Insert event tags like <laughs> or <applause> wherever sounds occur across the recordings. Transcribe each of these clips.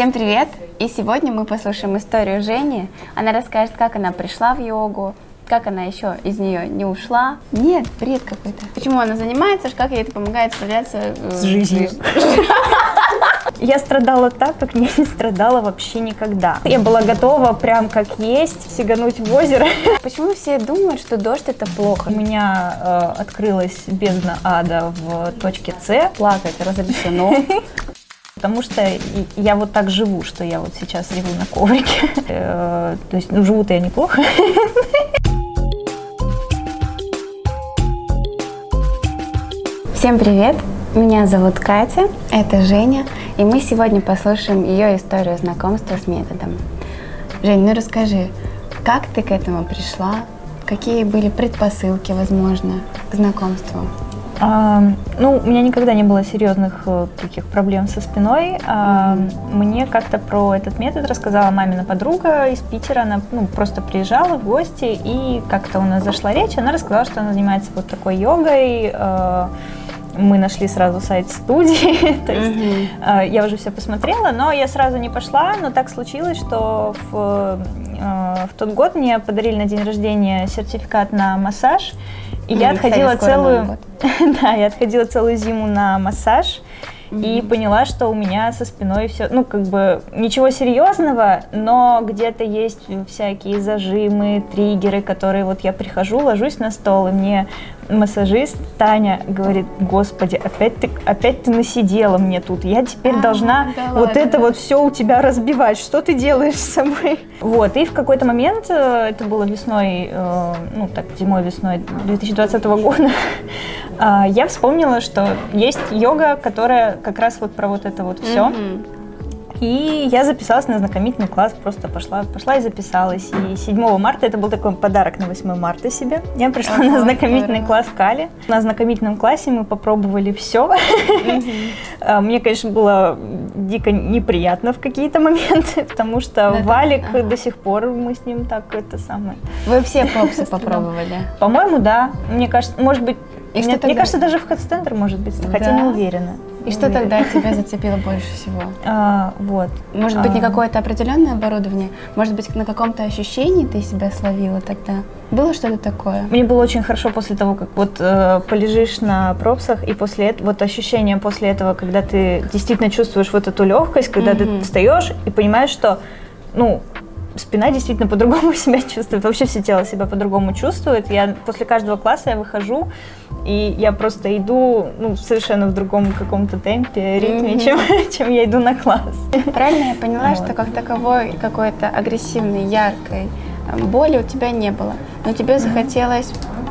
Всем привет! И сегодня мы послушаем историю Жени. Она расскажет, как она пришла в йогу, как она еще из нее не ушла. Нет, бред какой-то. Почему она занимается, как ей это помогает справляться э, с жизнью. <laughs> Я страдала так, как не страдала вообще никогда. Я была готова прям как есть сигануть в озеро. <laughs> Почему все думают, что дождь это плохо? У меня э, открылась бездна ада в точке С. Плакать разрешено. <laughs> Потому что я вот так живу, что я вот сейчас реву на коврике. <laughs> Э, то есть, ну, живу-то я неплохо. <laughs> Всем привет! Меня зовут Катя, это Женя, и мы сегодня послушаем ее историю знакомства с методом. Жень, ну расскажи, как ты к этому пришла? Какие были предпосылки, возможно, к знакомству? А, ну, у меня никогда не было серьезных э, таких проблем со спиной. А, mm-hmm. Мне как-то про этот метод рассказала мамина подруга из Питера. Она ну, просто приезжала в гости, и как-то у нас зашла речь. Она рассказала, что она занимается вот такой йогой. А, мы нашли сразу сайт студии, <laughs> то есть mm-hmm. я уже все посмотрела, но я сразу не пошла, но так случилось, что в, в тот год мне подарили на день рождения сертификат на массаж, и я отходила целую, <laughs> да, я отходила целую зиму на массаж mm-hmm. и поняла, что у меня со спиной все, ну как бы ничего серьезного, но где-то есть всякие зажимы, триггеры, которые вот я прихожу, ложусь на стол и мне массажист Таня говорит, господи, опять ты, опять ты насидела мне тут, я теперь а, должна да вот ладно. это вот все у тебя разбивать, что ты делаешь с собой? Вот, и в какой-то момент, э, это было весной, э, ну так, зимой-весной 2020 года, <laughs> а, я вспомнила, что есть йога, которая как раз вот про вот это вот все. Mm-hmm и я записалась на знакомительный класс, просто пошла, пошла и записалась. И 7 марта, это был такой подарок на 8 марта себе, я пришла ага, на знакомительный здорово. класс Кали. На знакомительном классе мы попробовали все. <laughs> А, мне, конечно, было дико неприятно в какие-то моменты, <laughs> потому что Валик до сих пор мы с ним так это самое. Вы все попсы <laughs> попробовали? По-моему, да. Мне кажется, может быть, и мне, мне кажется, даже в хедстендер может быть, хотя да? не уверена. И что тогда тебя зацепило больше всего? <laughs> А, вот. Может быть, не а. какое-то определенное оборудование? Может быть, на каком-то ощущении ты себя словила тогда? Было что-то такое? Мне было очень хорошо после того, как вот э, полежишь на пропсах, и после этого, вот ощущение после этого, когда ты действительно чувствуешь вот эту легкость, когда mm-hmm. ты встаешь и понимаешь, что, ну, спина действительно по-другому <laughs> себя чувствует, вообще все тело себя по-другому чувствует. Я после каждого класса я выхожу, и я просто иду ну, совершенно в другом каком-то темпе, ритме, mm-hmm. чем, <laughs> чем я иду на класс. Правильно я поняла, вот. что как таковой какой-то агрессивной, яркой э, боли у тебя не было, но тебе захотелось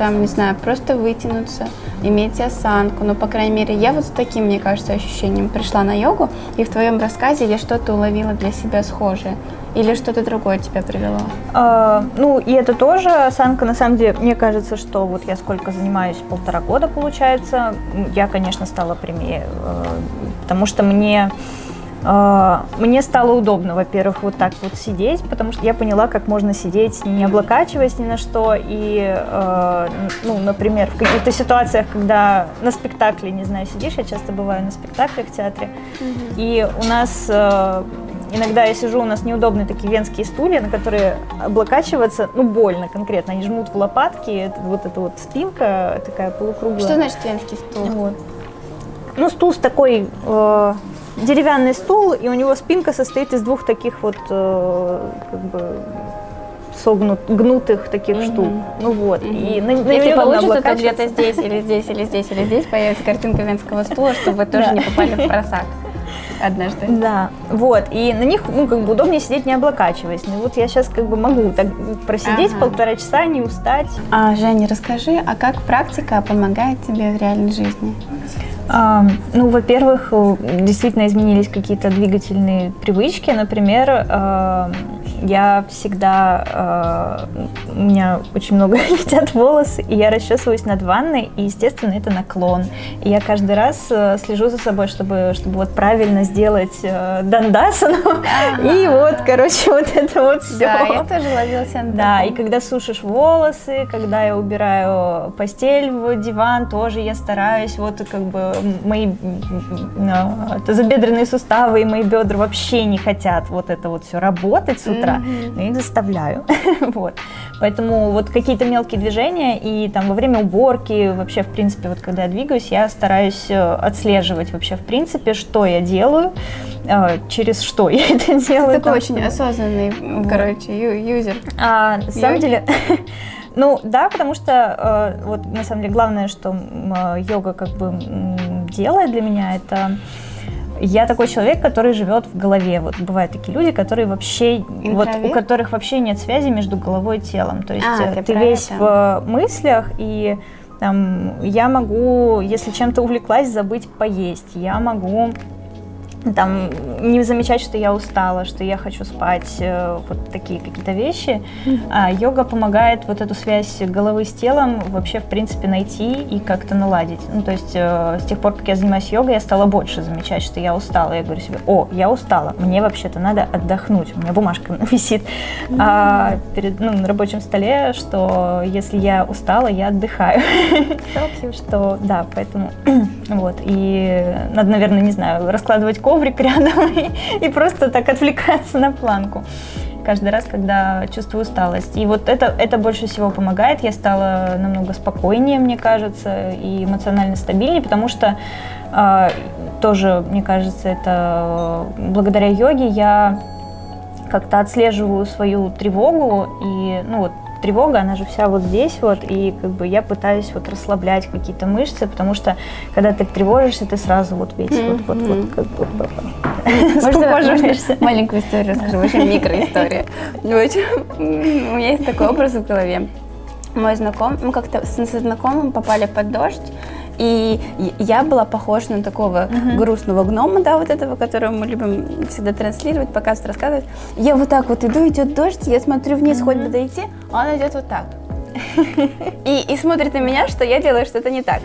там, не знаю, просто вытянуться, иметь осанку. Ну, по крайней мере, я вот с таким, мне кажется, ощущением пришла на йогу, и в твоем рассказе я что-то уловила для себя схожее. Или что-то другое тебя привело? А, ну, и это тоже осанка. На самом деле, мне кажется, что вот я сколько занимаюсь, полтора года получается, я, конечно, стала прямее, э, потому что мне а, мне стало удобно, во-первых, вот так вот сидеть, потому что я поняла, как можно сидеть, не облокачиваясь ни на что. И, а, ну, например, в каких-то ситуациях, когда на спектакле, не знаю, сидишь, я часто бываю на спектаклях в театре, mm-hmm. и у нас иногда я сижу, у нас неудобные такие венские стулья, на которые облокачиваться, ну, больно конкретно, они жмут в лопатки, это, вот эта вот спинка такая полукруглая. Что значит венский стул? Вот. Ну, стул с такой деревянный стул, и у него спинка состоит из двух таких вот э, как бы согнут, гнутых таких mm-hmm. штук. Ну вот. Mm-hmm. И на, на Если получится, то где-то здесь, или здесь, или здесь, или здесь появится картинка венского стула, чтобы вы тоже не попали в просак однажды. Да, вот, и на них, ну, как бы удобнее сидеть, не облокачиваясь. Ну, вот я сейчас как бы могу так просидеть ага. полтора часа, не устать. А, Женя, расскажи, а как практика помогает тебе в реальной жизни? А, ну, во-первых, действительно изменились какие-то двигательные привычки. Например, а, я всегда, э, у меня очень много <laughs> летят волосы, и я расчесываюсь над ванной, и, естественно, это наклон. И я каждый раз э, слежу за собой, чтобы, чтобы вот правильно сделать э, дандасану, <laughs> и вот, короче, вот это вот все. Да, я тоже ловилась на Да, и когда сушишь волосы, когда я убираю постель в диван, тоже я стараюсь, вот как бы мои э, тазобедренные суставы и мои бедра вообще не хотят вот это вот все работать с утра, mm-hmm. но я их заставляю. <laughs> вот. Поэтому вот какие-то мелкие движения и там во время уборки, вообще в принципе, вот когда я двигаюсь, я стараюсь э, отслеживать вообще в принципе, что я делаю, э, через что <laughs> я это делаю. Ты такой очень осознанный, вот. короче, ю- юзер. А, на самом деле... <laughs> Ну да, потому что э, вот на самом деле главное, что э, йога как бы делает для меня, это я такой человек, который живет в голове. Вот бывают такие люди, которые вообще, Интровид? вот у которых вообще нет связи между головой и телом. То есть а, ты, ты весь это. в мыслях и там я могу, если чем-то увлеклась, забыть поесть. Я могу там не замечать, что я устала, что я хочу спать, э, вот такие какие-то вещи. А йога помогает вот эту связь головы с телом вообще в принципе найти и как-то наладить. Ну то есть э, с тех пор, как я занимаюсь йогой, я стала больше замечать, что я устала. Я говорю себе, о, я устала, мне вообще-то надо отдохнуть. У меня бумажка <laughs> висит а, перед ну, на рабочем столе, что если я устала, я отдыхаю. <laughs> Что да, поэтому <clears throat> вот и надо, наверное, не знаю, раскладывать коврик рядом <laughs> и, и просто так отвлекаться на планку каждый раз, когда чувствую усталость. И вот это, это больше всего помогает. Я стала намного спокойнее, мне кажется, и эмоционально стабильнее, потому что э, тоже, мне кажется, это благодаря йоге я как-то отслеживаю свою тревогу и, ну вот, тревога, она же вся вот здесь вот, и как бы я пытаюсь вот расслаблять какие-то мышцы, потому что когда ты тревожишься, ты сразу вот весь mm-hmm. вот, вот, вот, как бы маленькую историю расскажу, вообще микроистория. У меня есть такой образ в голове. Мой знакомый, мы как-то с знакомым попали под дождь, и я была похожа на такого uh-huh. грустного гнома, да, вот этого, которого мы любим всегда транслировать, показывать, рассказывать. Я вот так вот иду, идет дождь, я смотрю вниз, uh-huh. хоть бы дойти, а он идет вот так. И, и смотрит на меня, что я делаю что-то не так.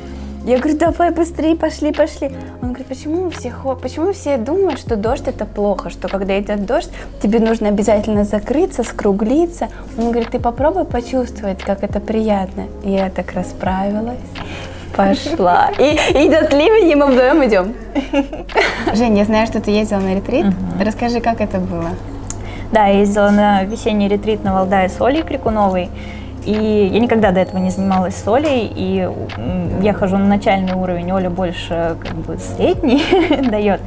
Я говорю, давай быстрее, пошли, пошли. Он говорит, почему все, почему все думают, что дождь это плохо, что когда идет дождь, тебе нужно обязательно закрыться, скруглиться. Он говорит, ты попробуй почувствовать, как это приятно. И я так расправилась. Пошла. И идет ливень, и мы вдвоем идем. Женя, я знаю, что ты ездила на ретрит. Угу. Расскажи, как это было? Да, я ездила на весенний ретрит на Валдае с Олей Крикуновой. И я никогда до этого не занималась солей, и я хожу на начальный уровень, Оля больше как бы средний <laughs> дает.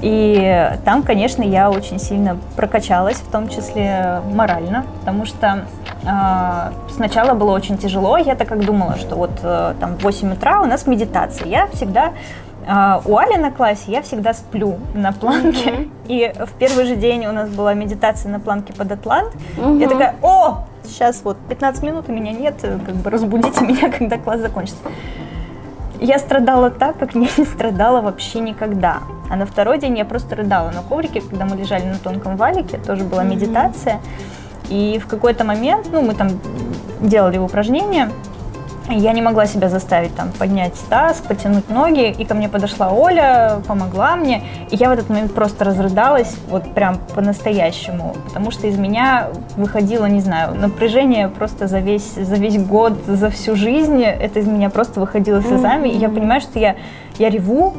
И там, конечно, я очень сильно прокачалась, в том числе морально, потому что э, сначала было очень тяжело. Я так как думала, что вот э, там в 8 утра у нас медитация. Я всегда э, у Али на классе я всегда сплю на планке. Mm-hmm. <laughs> И в первый же день у нас была медитация на планке под Атлант. Mm-hmm. Я такая, о, сейчас вот 15 минут, у меня нет, как бы разбудите <laughs> меня, когда класс закончится. Я страдала так, как <laughs> не страдала вообще никогда. А на второй день я просто рыдала на коврике, когда мы лежали на тонком валике, тоже была медитация. И в какой-то момент, ну, мы там делали упражнения, я не могла себя заставить там поднять таз, потянуть ноги, и ко мне подошла Оля, помогла мне, и я в этот момент просто разрыдалась, вот прям по-настоящему, потому что из меня выходило, не знаю, напряжение просто за весь, за весь год, за всю жизнь, это из меня просто выходило слезами, mm-hmm. и я понимаю, что я, я реву,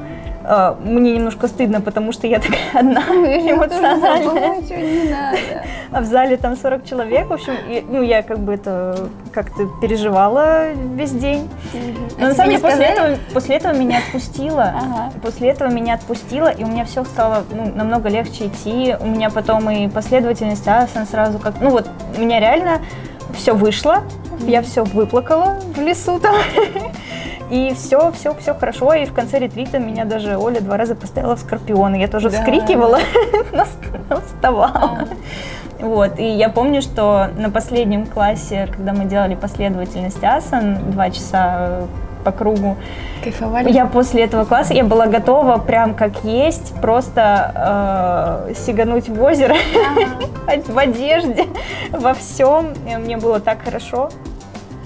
а, мне немножко стыдно, потому что я такая <laughs> одна эмоциональная. А в зале там 40 человек, в общем, и, ну я как бы это как-то переживала весь день. Но а на самом деле после этого, после этого меня отпустило. Ага. После этого меня отпустило, и у меня все стало ну, намного легче идти. У меня потом и последовательность асан сразу как... Ну вот, у меня реально все вышло, я все выплакала в лесу там. <laughs> И все, все, все хорошо. И в конце ретрита меня даже Оля два раза поставила в скорпионы. Я тоже да. вскрикивала, <laughs> но вставала. Вот, и я помню, что на последнем классе, когда мы делали последовательность асан, два часа по кругу. Кайфовали? Я после этого класса, я была готова прям как есть, просто э, сигануть в озеро <laughs> в одежде, во всем. Мне было так хорошо.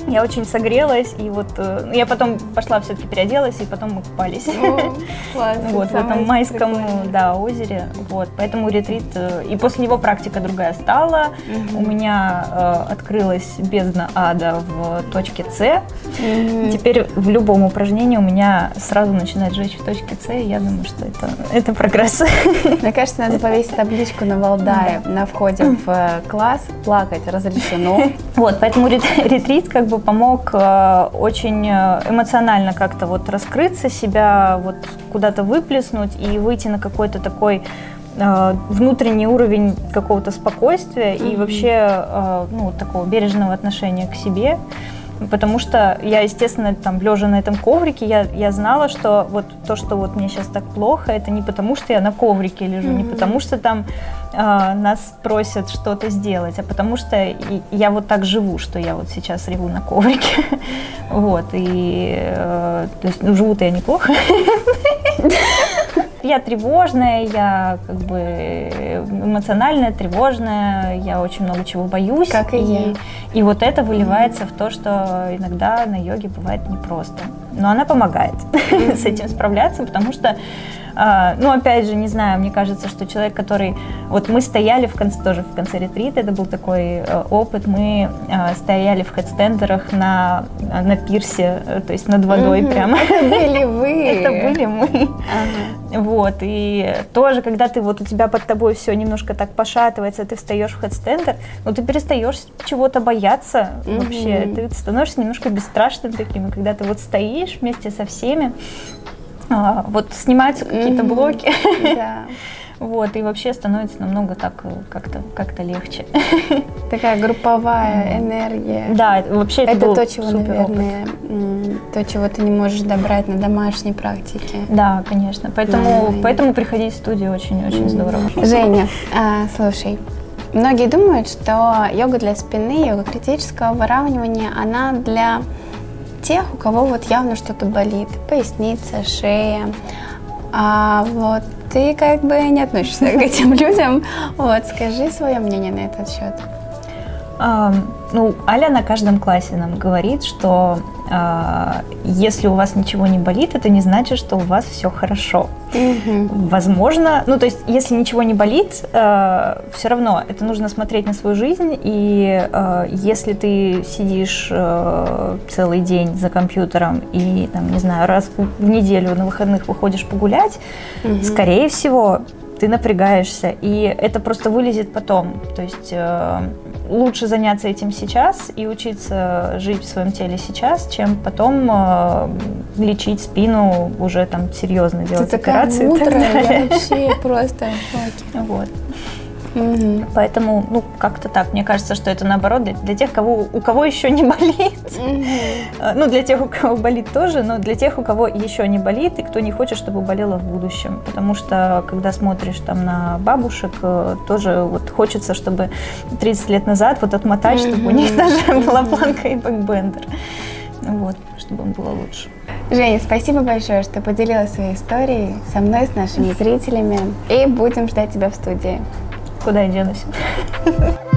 Я очень согрелась, и вот э, я потом пошла все-таки переоделась, и потом мы купались. О, <laughs> класс, Вот, в этом майском, да, озере. Вот, поэтому ретрит, э, и после него практика другая стала. У меня э, открылась бездна ада в точке С. Теперь в любом упражнении у меня сразу начинает жечь в точке С, и я думаю, что это, это прогресс. <laughs> Мне кажется, надо повесить табличку на Валдае на входе в э, класс. Плакать разрешено. <laughs> Вот, поэтому рет- ретрит как бы помог э, очень э, эмоционально как-то вот раскрыться, себя вот куда-то выплеснуть и выйти на какой-то такой э, внутренний уровень какого-то спокойствия и Мгм. вообще э, ну, такого бережного отношения к себе. Потому что я, естественно, там, лежа на этом коврике, я, я знала, что вот то, что вот мне сейчас так плохо, это не потому, что я на коврике лежу, не Мгм. потому, что там э, нас просят что-то сделать, а потому что и- я вот так живу, что я вот сейчас реву на коврике. <laughs> Вот, и э, то есть, ну, живу-то я неплохо. <laughs> Я тревожная, я как бы эмоциональная, тревожная, я очень много чего боюсь. Как и я. И вот это выливается в то, что иногда на йоге бывает непросто. Но она помогает <laughs> с этим справляться, потому что, а, ну, опять же, не знаю, мне кажется, что человек, который... Вот мы стояли в конце, тоже в конце ретрита, это был такой э, опыт, мы э, стояли в хедстендерах на, на пирсе, э, то есть над водой Мгм. прямо. Это были вы. Это были мы. Ага. Вот, и тоже, когда ты вот у тебя под тобой все немножко так пошатывается, ты встаешь в хедстендер, ну ты перестаешь чего-то бояться вообще, ты становишься немножко бесстрашным таким, когда ты вот стоишь вместе со всеми, а, вот снимаются какие-то блоки, Да. <laughs> вот, и вообще становится намного так э, как-то как легче. <laughs> Такая групповая энергия. Да, вообще это, Это был то, чего, супер опыт. наверное, м, то, чего ты не можешь добрать на домашней практике. Да, конечно. Поэтому, Да. поэтому приходить в студию очень-очень здорово. <laughs> Женя, а, слушай, многие думают, что йога для спины, йога критического выравнивания, она для тех, у кого вот явно что-то болит, поясница, шея. А вот ты как бы не относишься к этим <laughs> людям. Вот, скажи свое мнение на этот счет. Ну, Аля на каждом классе нам говорит, что а, если у вас ничего не болит, это не значит, что у вас все хорошо. Возможно, ну то есть, если ничего не болит, все равно это нужно смотреть на свою жизнь. И э, если ты сидишь э, целый день за компьютером и там, не знаю, раз в неделю на выходных выходишь погулять, Мгм. скорее всего, ты напрягаешься, и это просто вылезет потом. То есть э, лучше заняться этим сейчас и учиться жить в своем теле сейчас, чем потом э, лечить спину уже там серьезно Ты делать такая операции. и так мудрая, я далее. вообще просто. Вот. Мгм. Поэтому, ну, как-то так. Мне кажется, что это наоборот для, для тех, кого, у кого еще не болит. Э, <laughs> Ну, для тех, у кого болит тоже, но для тех, у кого еще не болит, и кто не хочет, чтобы болело в будущем. Потому что, когда смотришь там на бабушек, э, тоже вот хочется, чтобы 30 лет назад вот отмотать, чтобы у них даже была планка и backbender. Вот, чтобы им было лучше. Женя, спасибо большое, что поделилась своей историей со мной, с нашими <laughs> зрителями. И будем ждать тебя в студии. Куда я денусь? <laughs>